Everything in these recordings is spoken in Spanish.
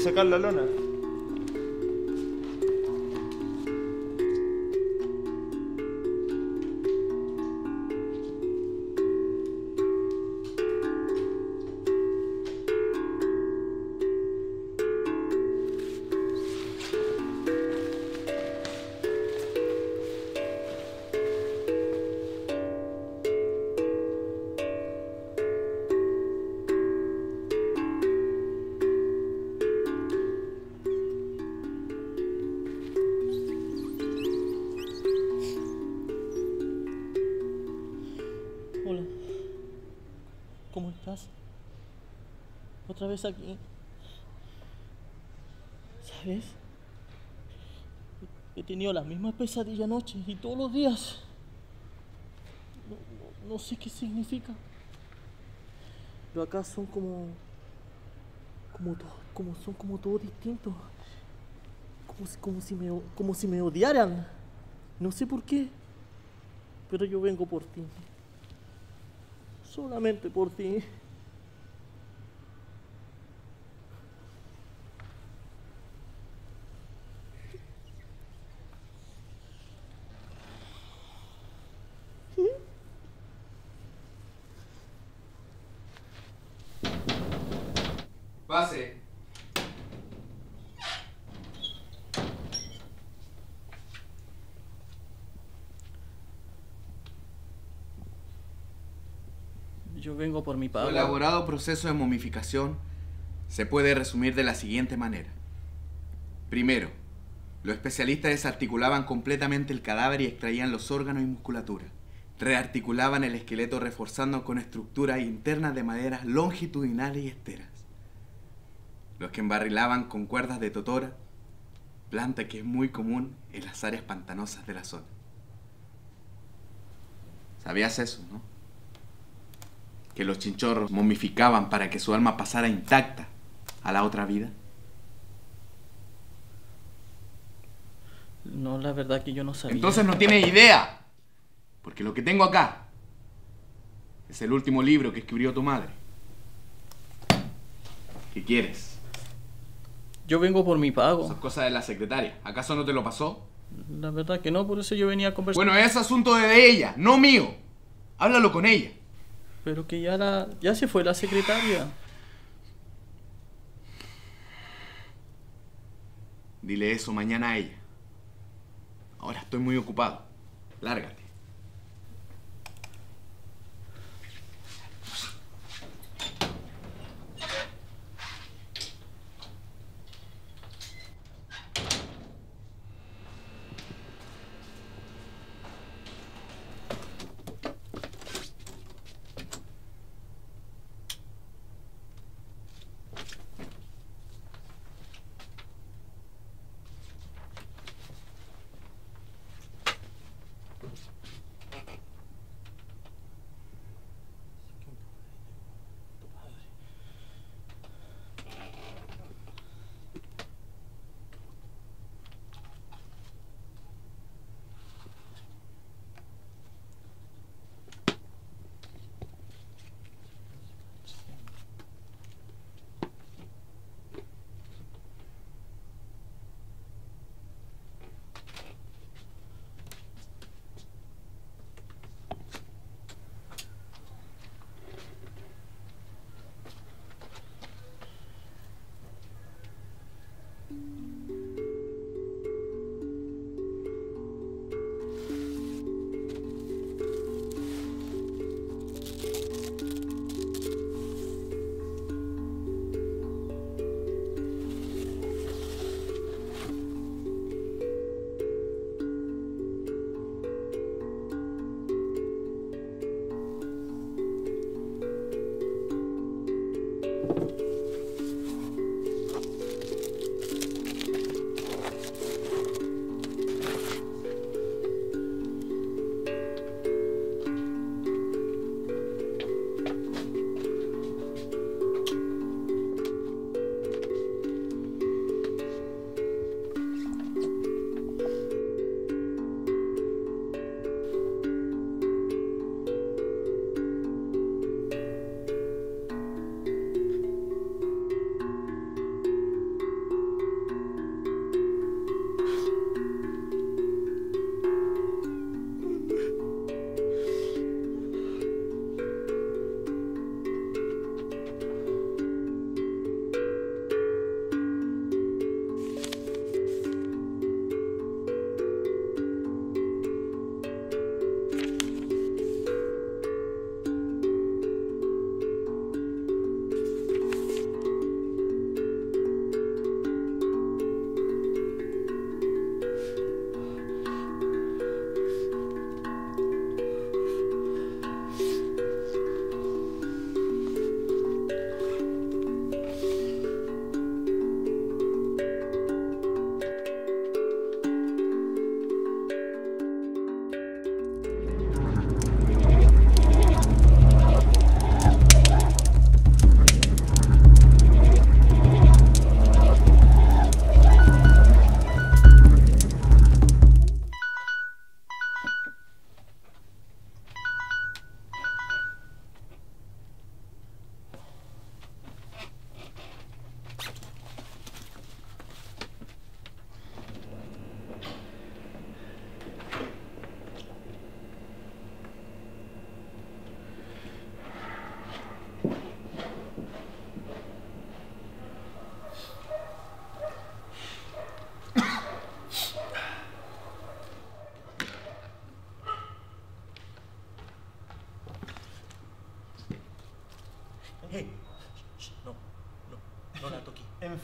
Sacar la lona. Vez aquí. ¿Sabes? He tenido la misma pesadilla anoche y todos los días. No, sé qué significa. Pero acá son como. Como, to- como son como todos distintos. Como si, como, si me, como si me odiaran. No sé por qué. Pero yo vengo por ti. Solamente por ti. Yo vengo por mi pago. elaborado proceso de momificación se puede resumir de la siguiente manera. Primero, los especialistas desarticulaban completamente el cadáver y extraían los órganos y musculatura. Rearticulaban el esqueleto reforzando con estructuras internas de maderas longitudinales y esteras. Los que embarrilaban con cuerdas de totora, planta que es muy común en las áreas pantanosas de la zona. ¿Sabías eso, no? Que los chinchorros momificaban para que su alma pasara intacta a la otra vida? No, la verdad que yo no sabía. Entonces no tienes idea. Porque lo que tengo acá es el último libro que escribió tu madre. ¿Qué quieres? Yo vengo por mi pago. Son cosas de la secretaria. ¿Acaso no te lo pasó? La verdad que no, por eso yo venía a conversar. Bueno, es asunto de ella, no mío. Háblalo con ella. Pero que ya la. ya se fue la secretaria. Dile eso mañana a ella. Ahora estoy muy ocupado. Lárgate.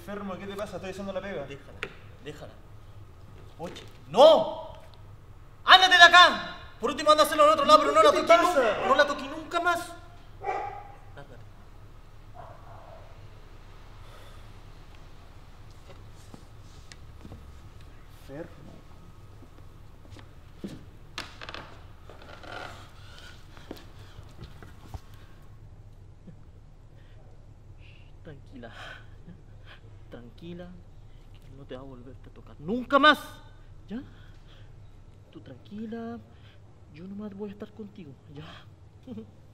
Enfermo, ¿qué te pasa? Estoy haciendo la pega. Déjala, déjala. Oye, ¡no! ¡Ándate de acá! Por último, anda a hacerlo en otro lado, pero no la ¿Qué te toqué nunca. No la toqué nunca más. Ándate. Enfermo. Tranquila. Tranquila. Que no te va a volver a tocar. ¡Nunca más! ¿Ya? Tú tranquila. Yo nomás voy a estar contigo. ¿Ya?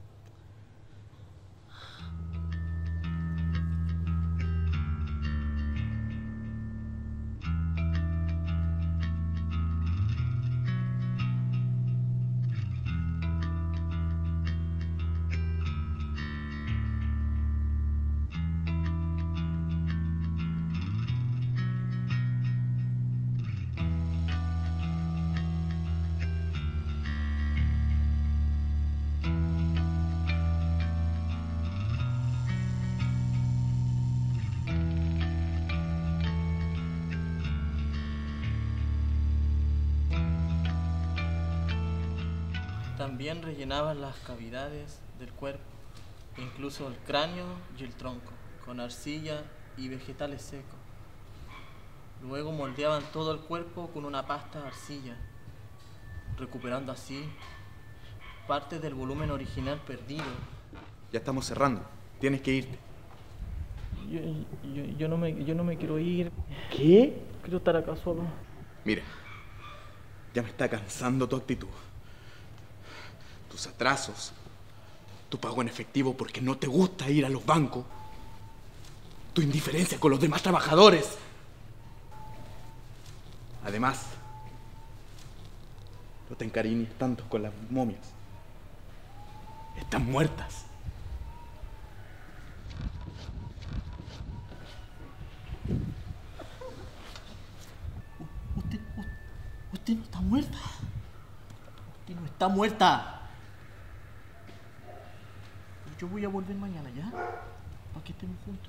También rellenaban las cavidades del cuerpo, incluso el cráneo y el tronco, con arcilla y vegetales secos. Luego moldeaban todo el cuerpo con una pasta de arcilla, recuperando así parte del volumen original perdido. Ya estamos cerrando. Tienes que irte. Yo, yo, yo no, me, yo no me quiero ir. ¿Qué? Quiero estar acá solo. Mira, ya me está cansando tu actitud. Tus atrasos, tu pago en efectivo porque no te gusta ir a los bancos, tu indiferencia con los demás trabajadores. Además, no te encariñes tanto con las momias. Están muertas. Usted, usted no está muerta. Usted no está muerta. Yo voy a volver mañana, ¿ya? Para que estemos juntos.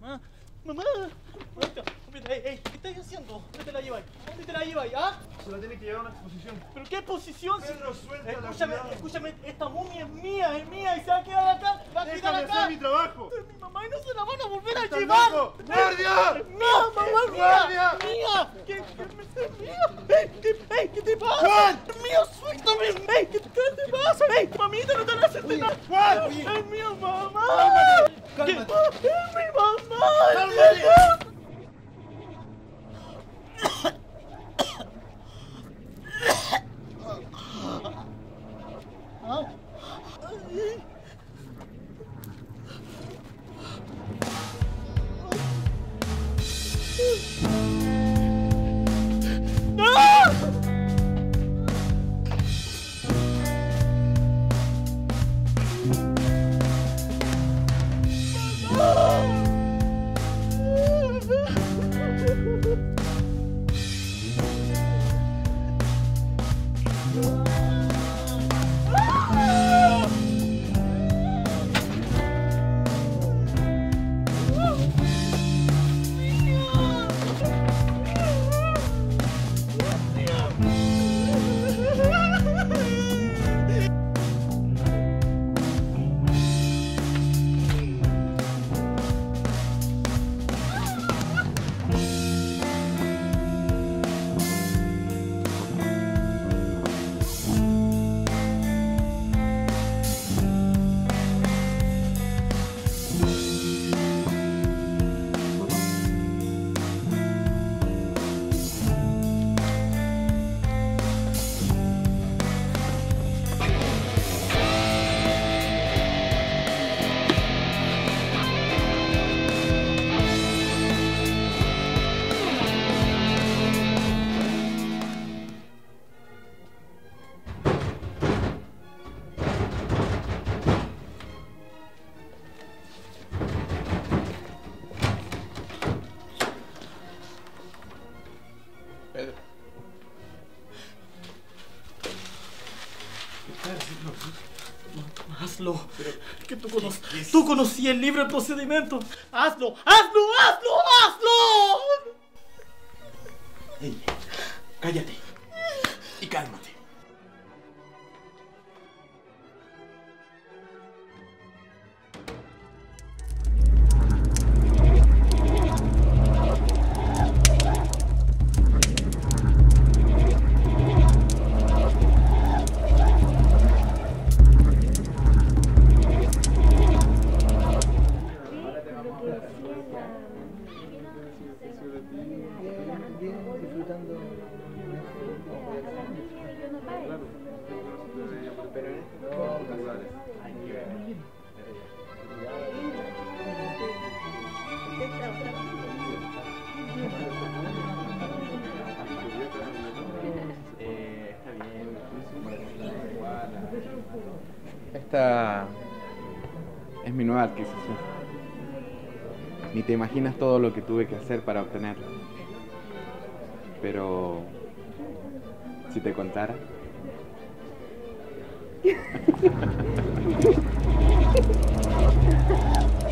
Mamá, mamá, mamá, ¿qué estás haciendo? ¿Dónde te la llevas? ¿Dónde te la llevas? ¿Ah? Se la tiene que llevar a una exposición. ¿Pero qué posición? Pedro, suéltala, escúchame, cuidado. escúchame, esta momia es mía, es mía y se va a quedar acá, va a quedar acá. hacer mi trabajo. Es mi mamá y no se la van a volver a ¡Estás llevar. loco! ¡Guardia! Es mía, mamá, es mía. ¡Guardia! Mía. ¿Qué, qué, es mía? Ey, ¿qué, ey, ¿qué te pasa? ¡Juan! Es mío, suéltame. Ey, ¿qué, qué te pasa? Ey, mamita, no te la haces nada. Juan. Es mío, mamá. Cálmate. Es mi mamá. Cálmate. Hazlo. Que tú, cono- tú conocías el libre procedimiento. Hazlo, hazlo, hazlo, hazlo. Ey, cállate. Imaginas todo lo que tuve que hacer para obtenerla. Pero si te contara.